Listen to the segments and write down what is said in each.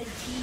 Red team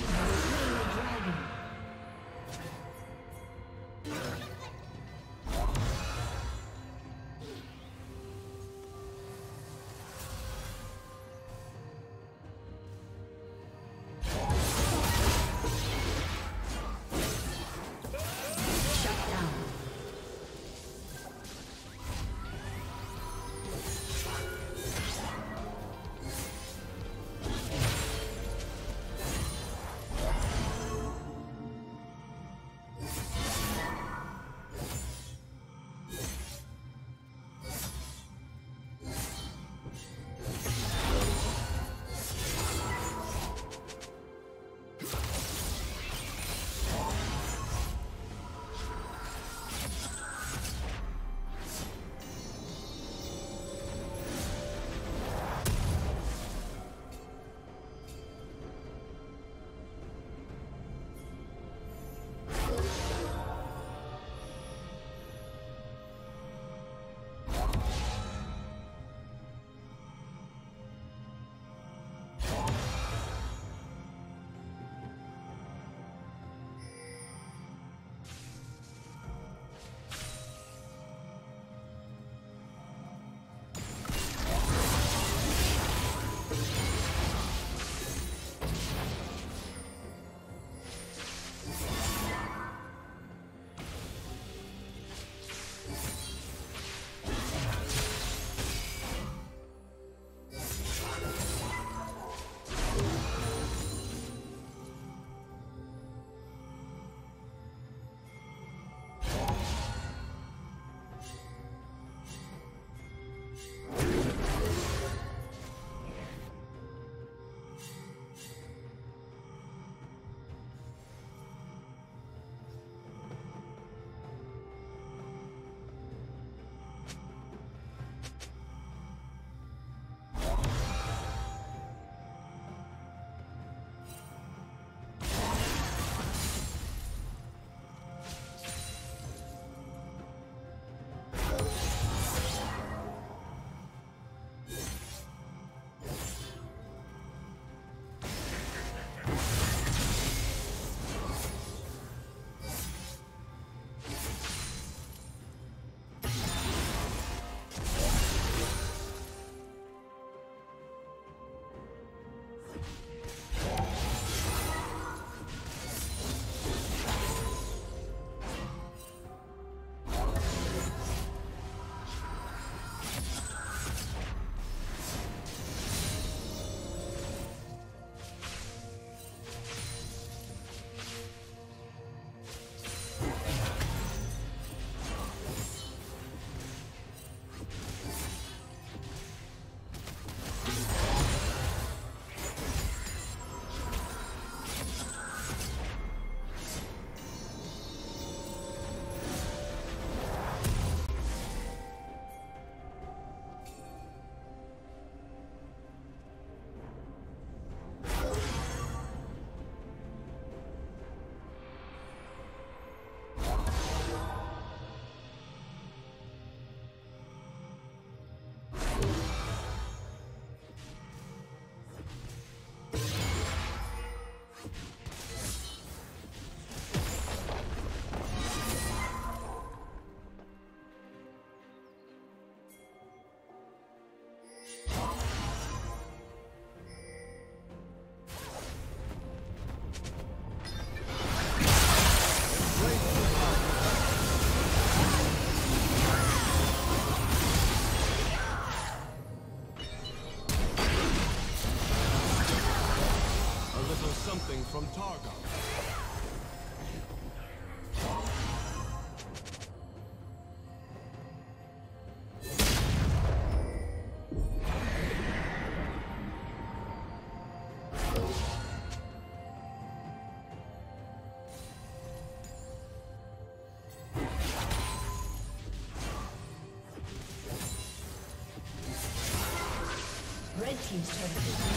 Team's turret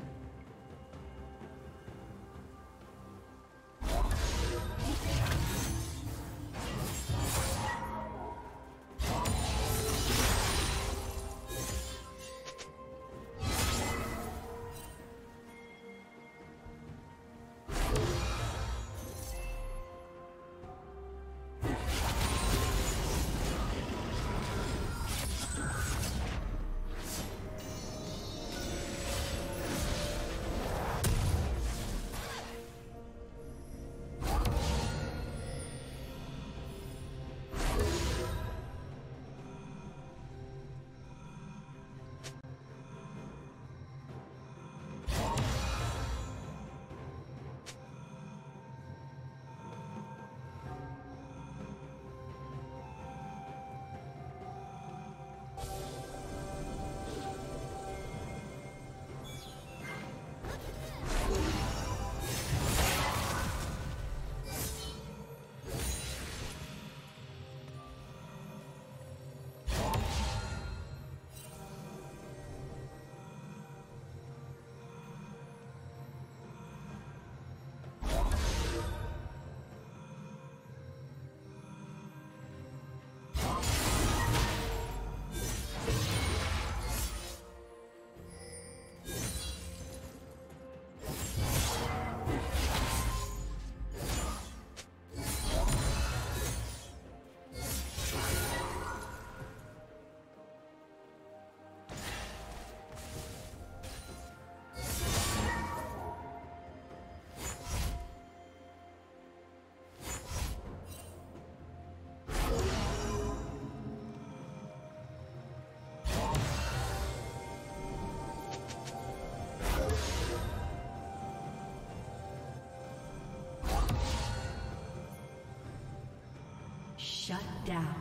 Shut down.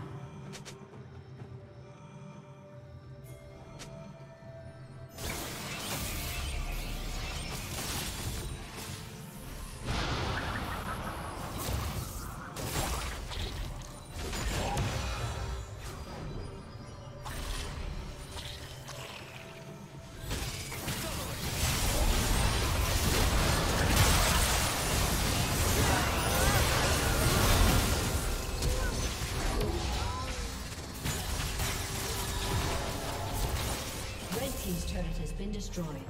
Been destroyed.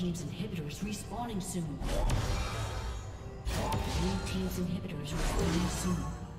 Team's inhibitor is respawning soon. Blue team's inhibitor is respawning soon.